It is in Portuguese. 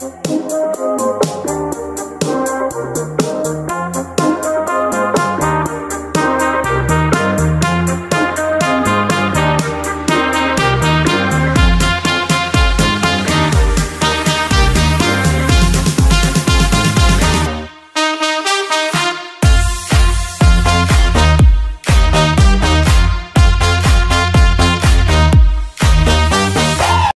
Música